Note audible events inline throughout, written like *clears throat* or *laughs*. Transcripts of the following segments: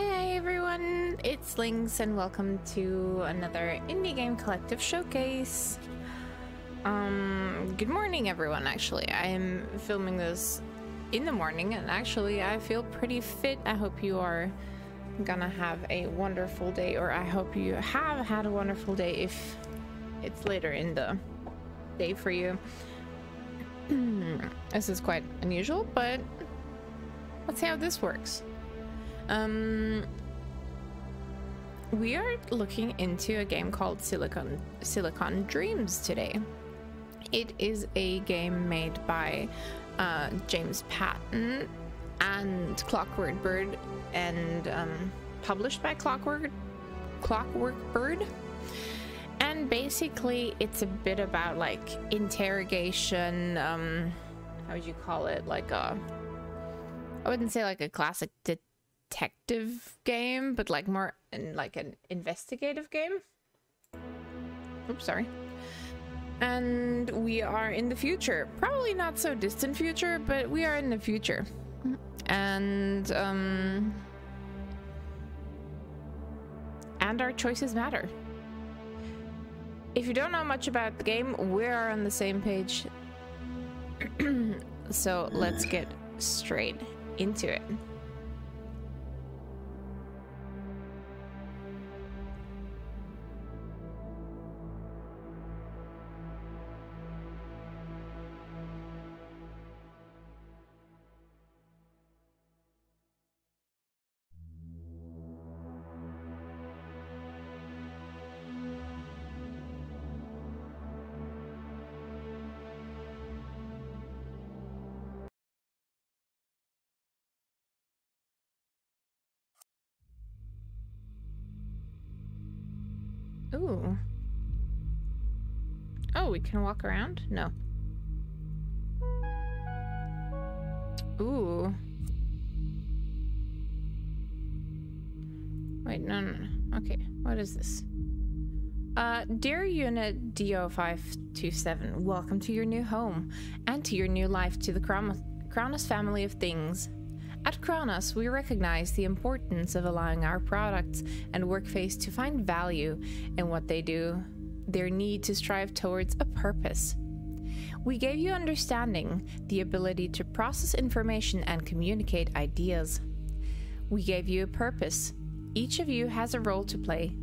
Hi everyone, it's Lynx and welcome to another Indie Game Collective Showcase. Um, good morning everyone actually. I am filming this in the morning and actually I feel pretty fit. I hope you are gonna have a wonderful day or I hope you have had a wonderful day if it's later in the day for you. *clears throat* this is quite unusual, but let's see how this works. Um, we are looking into a game called Silicon Silicon Dreams today. It is a game made by uh, James Patton and Clockwork Bird and um, published by Clockwork Clockwork Bird. And basically, it's a bit about like interrogation. Um, how would you call it? Like a I wouldn't say like a classic detective game, but like more in like an investigative game. Oops, sorry. And we are in the future. Probably not so distant future, but we are in the future. And um and our choices matter. If you don't know much about the game, we are on the same page. *clears throat* so let's get straight into it. Can walk around? No. Ooh. Wait, no, no, no. Okay, what is this? Uh, dear Unit DO527, welcome to your new home and to your new life to the Kronos family of things. At Kronos, we recognize the importance of allowing our products and workplace to find value in what they do, their need to strive towards a purpose. We gave you understanding, the ability to process information and communicate ideas. We gave you a purpose. Each of you has a role to play.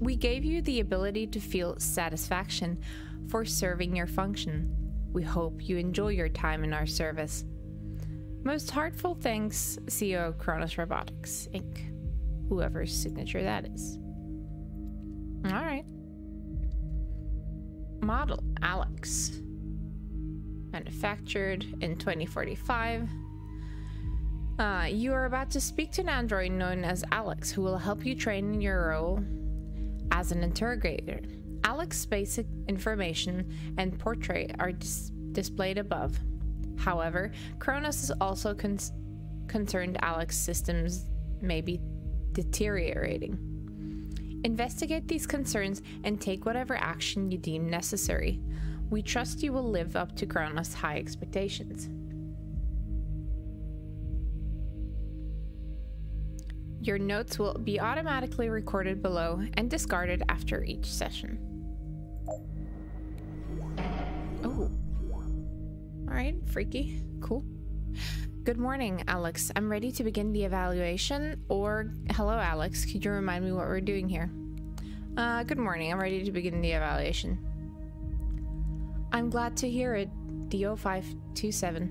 We gave you the ability to feel satisfaction for serving your function. We hope you enjoy your time in our service. Most heartful thanks, CEO Kronos Robotics, Inc. Whoever's signature that is. Model Alex. Manufactured in 2045. Uh, you are about to speak to an android known as Alex, who will help you train in your role as an interrogator. Alex's basic information and portrait are dis displayed above. However, Kronos is also con concerned Alex's systems may be deteriorating. Investigate these concerns and take whatever action you deem necessary. We trust you will live up to Kronos' high expectations. Your notes will be automatically recorded below and discarded after each session. Oh. Alright, freaky. Cool. Good morning, Alex. I'm ready to begin the evaluation. Or, hello, Alex. Could you remind me what we're doing here? Uh, good morning. I'm ready to begin the evaluation. I'm glad to hear it, DO527.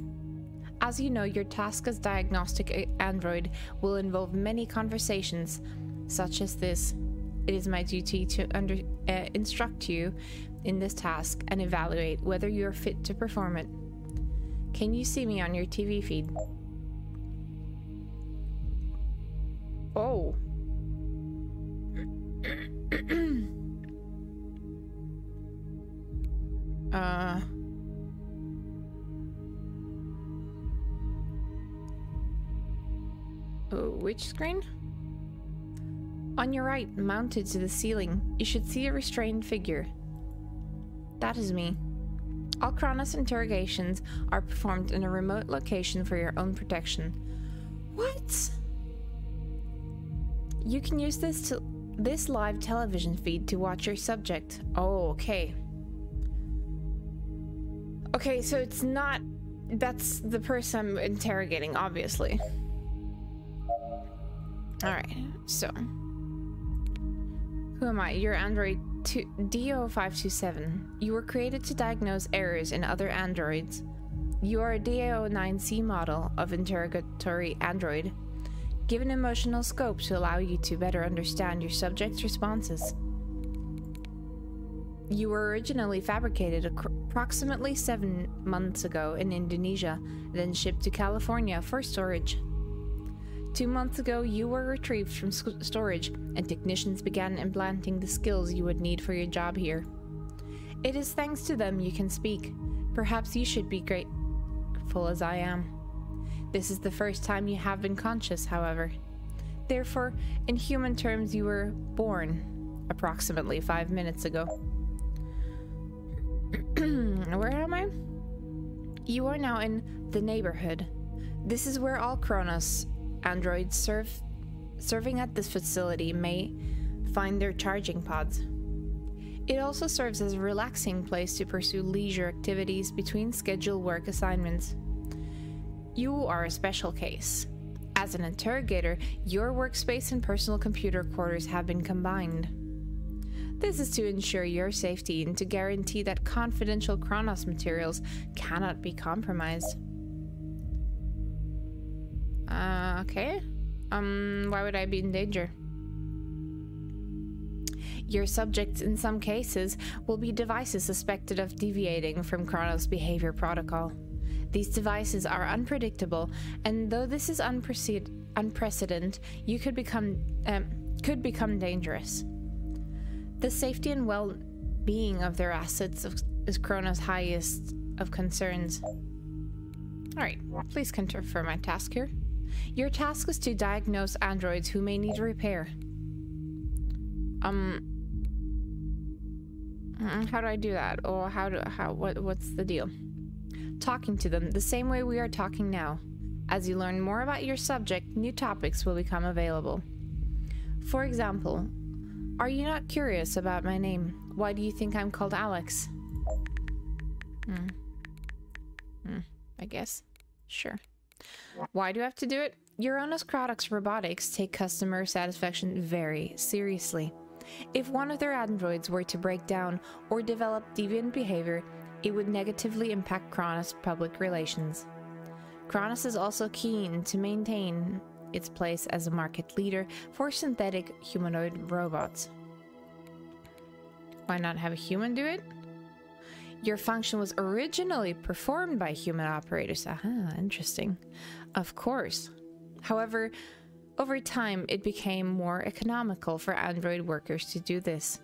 As you know, your task as diagnostic android will involve many conversations, such as this. It is my duty to under, uh, instruct you in this task and evaluate whether you are fit to perform it. Can you see me on your TV feed? Oh. *clears throat* uh. Oh, which screen? On your right, mounted to the ceiling, you should see a restrained figure. That is me. All Kronos interrogations are performed in a remote location for your own protection. What? You can use this to this live television feed to watch your subject. Oh, okay. Okay, so it's not that's the person I'm interrogating, obviously. Alright, so. Who am I? You're Android DO527. You were created to diagnose errors in other androids. You are a DAO9C model of interrogatory android, given emotional scope to allow you to better understand your subject's responses. You were originally fabricated approximately seven months ago in Indonesia, then shipped to California for storage. Two months ago, you were retrieved from storage, and technicians began implanting the skills you would need for your job here. It is thanks to them you can speak. Perhaps you should be grateful as I am. This is the first time you have been conscious, however. Therefore, in human terms, you were born approximately five minutes ago. *clears throat* Where am I? You are now in the neighborhood. This is where all Kronos androids serve, serving at this facility may find their charging pods. It also serves as a relaxing place to pursue leisure activities between scheduled work assignments. You are a special case. As an interrogator, your workspace and personal computer quarters have been combined. This is to ensure your safety and to guarantee that confidential Kronos materials cannot be compromised. Uh, okay. Um, why would I be in danger? Your subjects, in some cases, will be devices suspected of deviating from Kronos behavior protocol. These devices are unpredictable, and though this is unprecedented, you could become um, could become dangerous. The safety and well-being of their assets is Kronos' highest of concerns. All right, please confirm my task here. Your task is to diagnose androids who may need repair. Um, mm, how do I do that? Or how do how what what's the deal? Talking to them the same way we are talking now. As you learn more about your subject, new topics will become available. For example, are you not curious about my name? Why do you think I'm called Alex? Hmm. Hmm. I guess. Sure. Why do I have to do it? Uranus Kronos Robotics take customer satisfaction very seriously. If one of their androids were to break down or develop deviant behavior, it would negatively impact Kronos public relations. Kronos is also keen to maintain its place as a market leader for synthetic humanoid robots. Why not have a human do it? Your function was originally performed by human operators. Aha, interesting. Of course. However, over time, it became more economical for android workers to do this.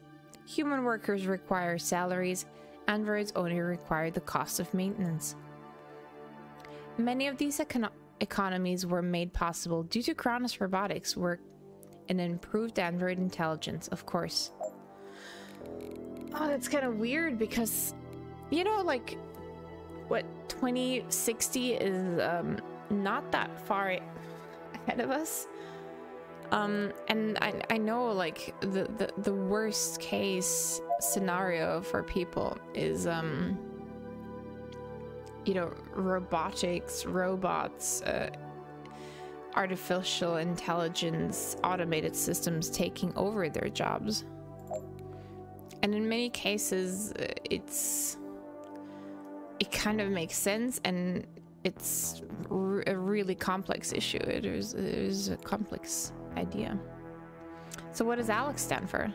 Human workers require salaries, androids only require the cost of maintenance. Many of these econ economies were made possible due to Kronos Robotics' work and improved android intelligence, of course. Oh, that's kind of weird because you know, like, what, 2060 is um, not that far ahead of us. Um, and I, I know like the, the, the worst case scenario for people is, um, you know, robotics, robots, uh, artificial intelligence, automated systems taking over their jobs. And in many cases, uh, it's it kind of makes sense and it's a really complex issue. It is, it is a complex idea. So what does ALEX stand for?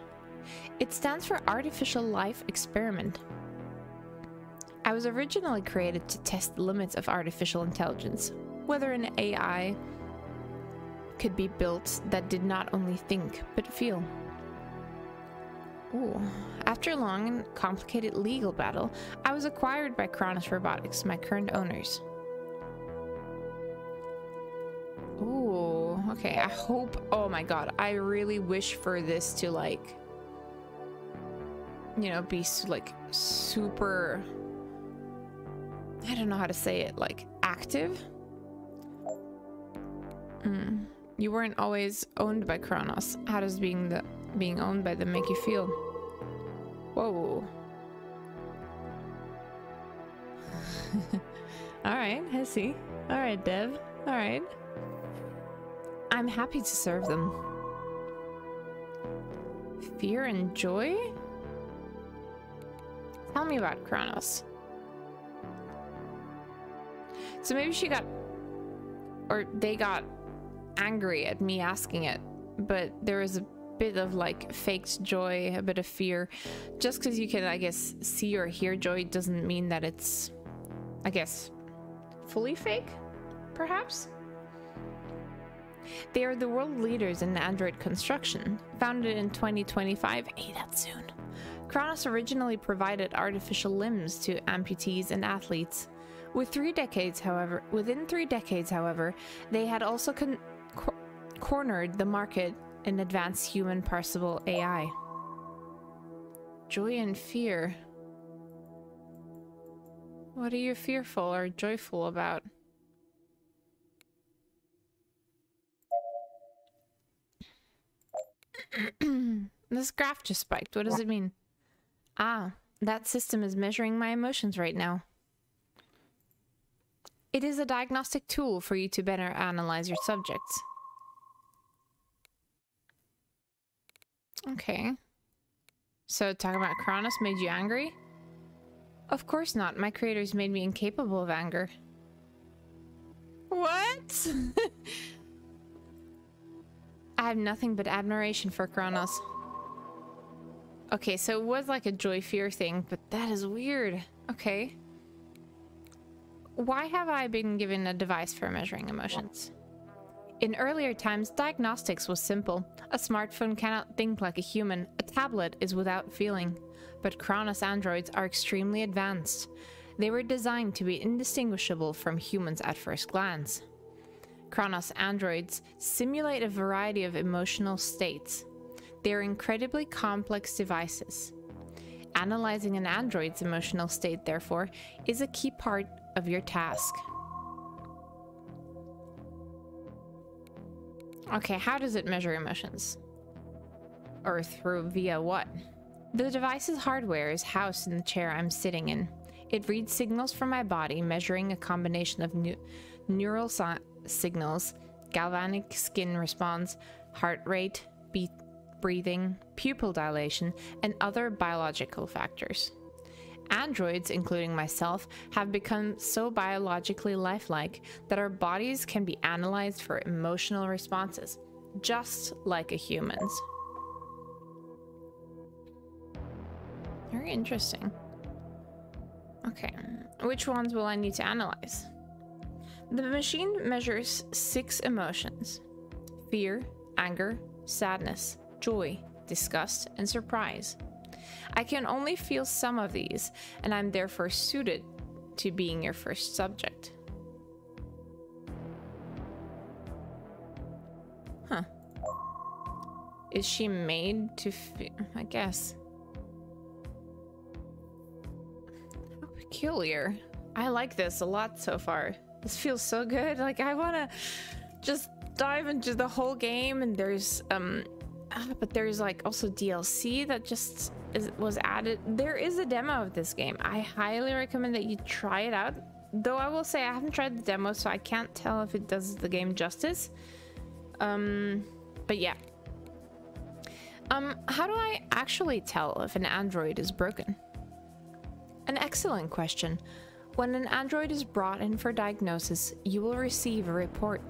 It stands for Artificial Life Experiment. I was originally created to test the limits of artificial intelligence, whether an AI could be built that did not only think, but feel. Ooh. After a long and complicated legal battle, I was acquired by Kronos Robotics, my current owners. Ooh, okay, I hope, oh my god, I really wish for this to like, you know, be like super, I don't know how to say it, like active. Mm. You weren't always owned by Kronos. How does being the being owned by them make you feel? Whoa. Alright, see. Alright, Dev. Alright. I'm happy to serve them. Fear and joy? Tell me about Kronos. So maybe she got... Or they got angry at me asking it. But there was a bit of like faked joy, a bit of fear. Just because you can, I guess, see or hear joy doesn't mean that it's, I guess, fully fake, perhaps? They are the world leaders in android construction. Founded in 2025, hey, that's soon. Kronos originally provided artificial limbs to amputees and athletes. With three decades, however, within three decades, however, they had also cornered the market in advanced human parsable AI. Joy and fear. What are you fearful or joyful about? *clears throat* this graph just spiked. What does it mean? Ah, that system is measuring my emotions right now. It is a diagnostic tool for you to better analyze your subjects. Okay. So talking about Kronos made you angry? Of course not. My creators made me incapable of anger. What? *laughs* I have nothing but admiration for Kronos. Okay, so it was like a joy-fear thing, but that is weird. Okay. Why have I been given a device for measuring emotions? In earlier times, diagnostics was simple. A smartphone cannot think like a human, a tablet is without feeling. But Kronos androids are extremely advanced. They were designed to be indistinguishable from humans at first glance. Kronos androids simulate a variety of emotional states. They are incredibly complex devices. Analyzing an android's emotional state, therefore, is a key part of your task. Okay, how does it measure emotions? Or through via what? The device's hardware is housed in the chair I'm sitting in. It reads signals from my body, measuring a combination of neural si signals, galvanic skin response, heart rate, beat breathing, pupil dilation, and other biological factors. Androids, including myself, have become so biologically lifelike that our bodies can be analyzed for emotional responses, just like a human's. Very interesting. Okay, which ones will I need to analyze? The machine measures six emotions fear, anger, sadness, joy, disgust, and surprise. I can only feel some of these, and I'm therefore suited to being your first subject. Huh. Is she made to feel? I guess. How peculiar. I like this a lot so far. This feels so good. Like, I want to just dive into the whole game, and there's, um, uh, but there's like also DLC that just is, was added. There is a demo of this game. I highly recommend that you try it out. Though I will say I haven't tried the demo, so I can't tell if it does the game justice. Um, but yeah. Um, how do I actually tell if an android is broken? An excellent question. When an android is brought in for diagnosis, you will receive a report.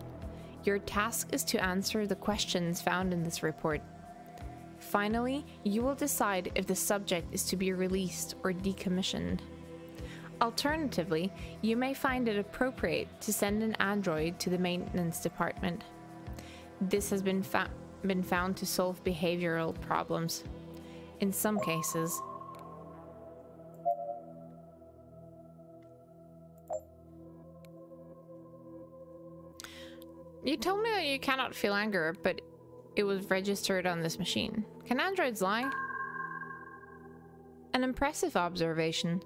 Your task is to answer the questions found in this report. Finally, you will decide if the subject is to be released or decommissioned. Alternatively, you may find it appropriate to send an android to the maintenance department. This has been, been found to solve behavioral problems. In some cases, You told me that you cannot feel anger, but it was registered on this machine. Can androids lie? An impressive observation.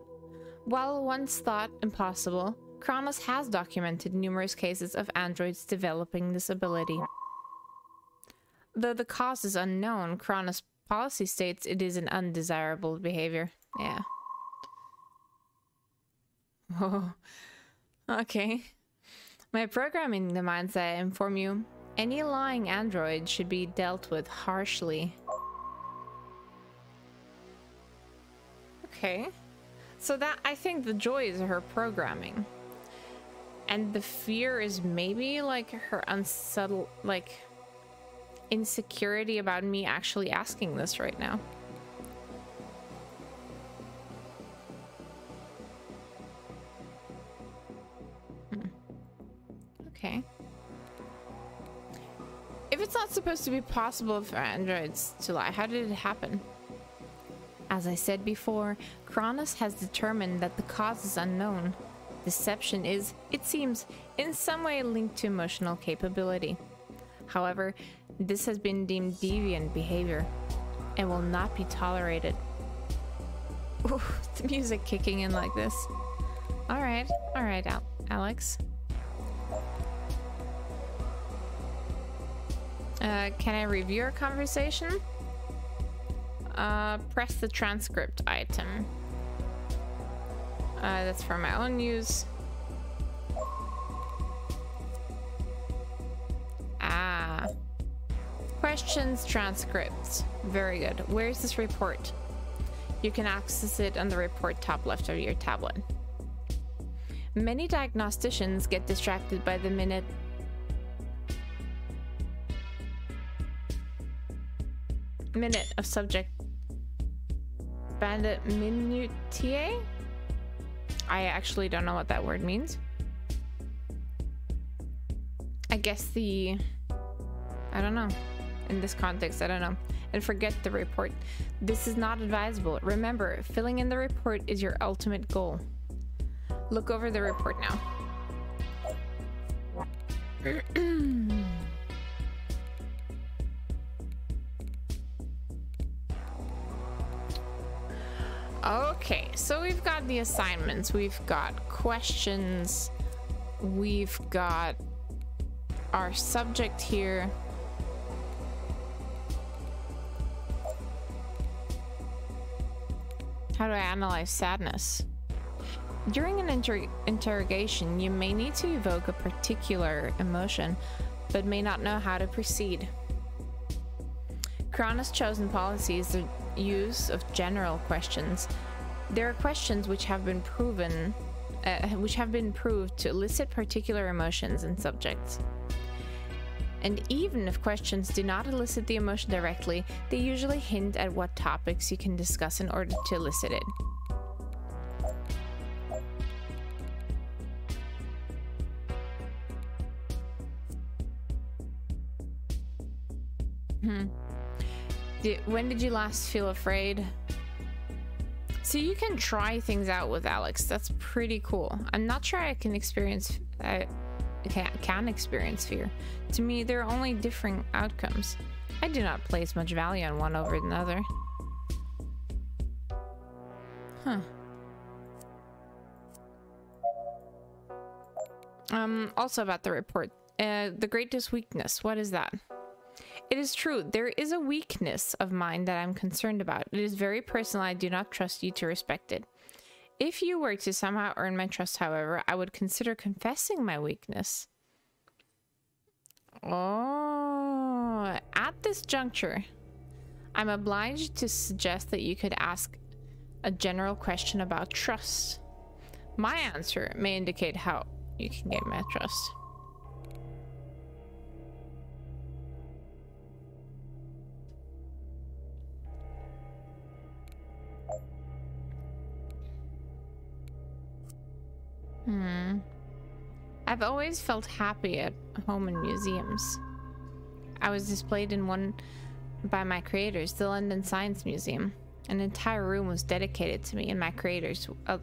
While once thought impossible, Kronos has documented numerous cases of androids developing this ability. though the cause is unknown, Kronos policy states it is an undesirable behavior. Yeah. *laughs* Oh, okay. My programming demands that I inform you any lying android should be dealt with harshly. Okay. So that, I think the joy is her programming. And the fear is maybe like her unsettled, like insecurity about me actually asking this right now. Okay. If it's not supposed to be possible for androids to lie, how did it happen? As I said before, Kronos has determined that the cause is unknown. Deception is, it seems, in some way linked to emotional capability. However, this has been deemed deviant behavior and will not be tolerated. Ooh, *laughs* the music kicking in like this. Alright, alright, Al Alex. Uh, can I review our conversation? Uh, press the transcript item. Uh, that's for my own use. Ah. Questions, transcripts. Very good. Where's this report? You can access it on the report top left of your tablet. Many diagnosticians get distracted by the minute minute of subject bandit minutiae? I actually don't know what that word means. I guess the... I don't know. In this context, I don't know. And forget the report. This is not advisable. Remember, filling in the report is your ultimate goal. Look over the report now. *clears throat* Okay, so we've got the assignments, we've got questions, we've got our subject here. How do I analyze sadness? During an inter interrogation, you may need to evoke a particular emotion, but may not know how to proceed. Kronos' chosen policy is the use of general questions. There are questions which have been proven, uh, which have been proved to elicit particular emotions in subjects. And even if questions do not elicit the emotion directly, they usually hint at what topics you can discuss in order to elicit it. Did, when did you last feel afraid? So you can try things out with Alex. That's pretty cool. I'm not sure I can experience I can, can experience fear. To me, there are only differing outcomes. I do not place much value on one over another. Huh. Um, also about the report. Uh, the greatest weakness, what is that? It is true, there is a weakness of mine that I'm concerned about. It is very personal, I do not trust you to respect it. If you were to somehow earn my trust, however, I would consider confessing my weakness. Oh, at this juncture, I'm obliged to suggest that you could ask a general question about trust. My answer may indicate how you can gain my trust. Hmm. I've always felt happy at home in museums. I was displayed in one by my creators, the London Science Museum. An entire room was dedicated to me and my creators, uh,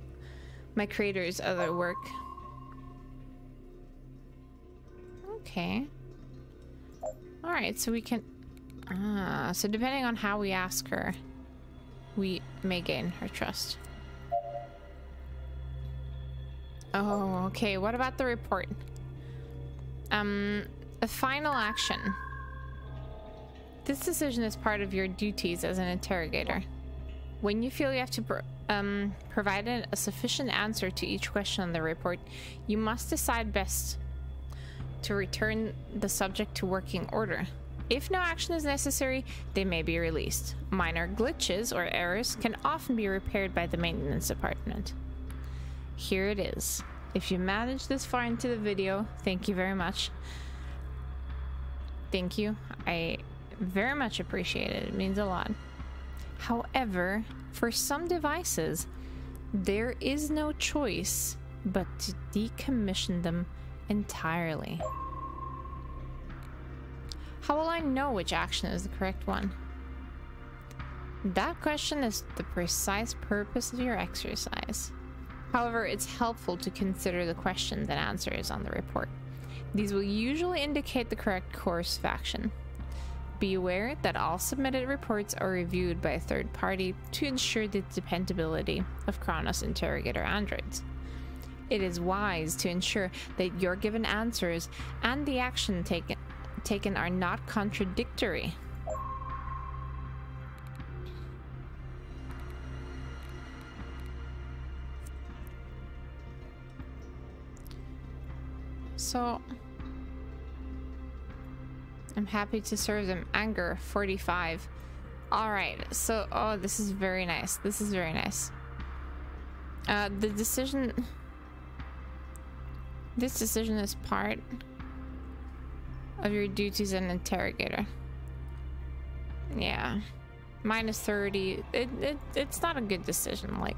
my creators' other work. Okay. All right, so we can. Ah, so depending on how we ask her, we may gain her trust. Oh, okay. What about the report? Um, a final action. This decision is part of your duties as an interrogator. When you feel you have to um, provide a sufficient answer to each question on the report, you must decide best to return the subject to working order. If no action is necessary, they may be released. Minor glitches or errors can often be repaired by the maintenance department. Here it is. If you managed this far into the video, thank you very much. Thank you. I very much appreciate it. It means a lot. However, for some devices, there is no choice but to decommission them entirely. How will I know which action is the correct one? That question is the precise purpose of your exercise. However, it's helpful to consider the questions and answers on the report. These will usually indicate the correct course of action. Be aware that all submitted reports are reviewed by a third party to ensure the dependability of Kronos interrogator androids. It is wise to ensure that your given answers and the action taken, taken are not contradictory. So, I'm happy to serve them. Anger, 45. Alright, so, oh, this is very nice. This is very nice. Uh, the decision... This decision is part of your duties as an interrogator. Yeah. Minus 30. It, it, it's not a good decision, like...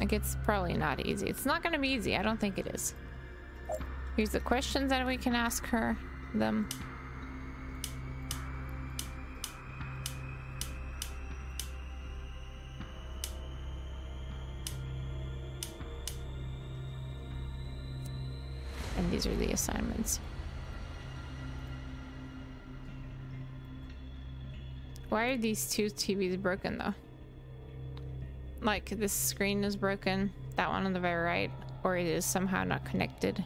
Like, it's probably not easy. It's not gonna be easy. I don't think it is. Here's the questions that we can ask her, them. And these are the assignments. Why are these two TVs broken though? Like this screen is broken, that one on the very right, or it is somehow not connected.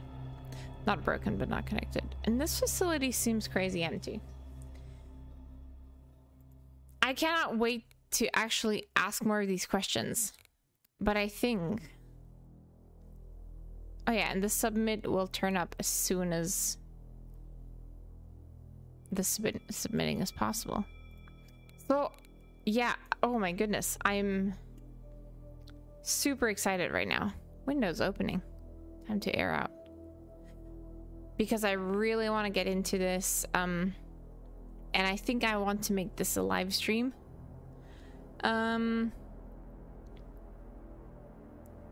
Not broken, but not connected. And this facility seems crazy empty. I cannot wait to actually ask more of these questions. But I think... Oh yeah, and the submit will turn up as soon as the submit submitting is possible. So, yeah. Oh my goodness. I'm super excited right now. Windows opening. Time to air out because I really want to get into this. Um, and I think I want to make this a live stream. Um,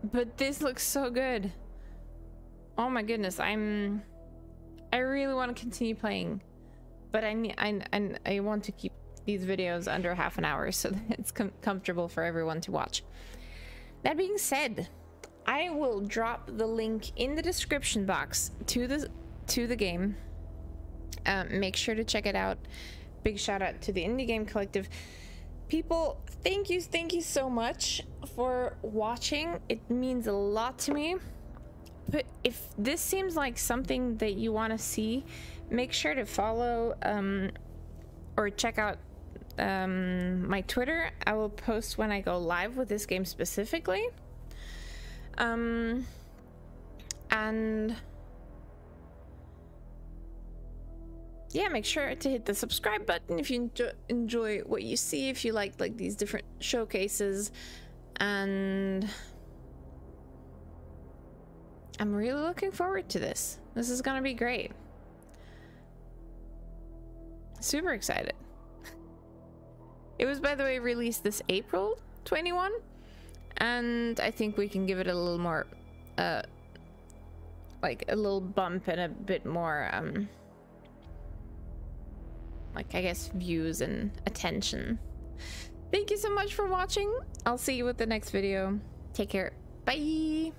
but this looks so good. Oh my goodness, I'm. I really want to continue playing, but I. I, I I want to keep these videos under half an hour so *laughs* that it's com comfortable for everyone to watch. That being said, I will drop the link in the description box to the to the game. Um, make sure to check it out. Big shout out to the Indie Game Collective. People, thank you, thank you so much for watching. It means a lot to me. But if this seems like something that you want to see, make sure to follow um, or check out um, my Twitter. I will post when I go live with this game specifically. Um, and yeah, make sure to hit the subscribe button if you enjoy, enjoy what you see, if you like like these different showcases, and I'm really looking forward to this. This is gonna be great. Super excited. It was, by the way, released this April 21, and I think we can give it a little more, uh, like a little bump and a bit more, um, like I guess views and attention. Thank you so much for watching. I'll see you with the next video. Take care. Bye.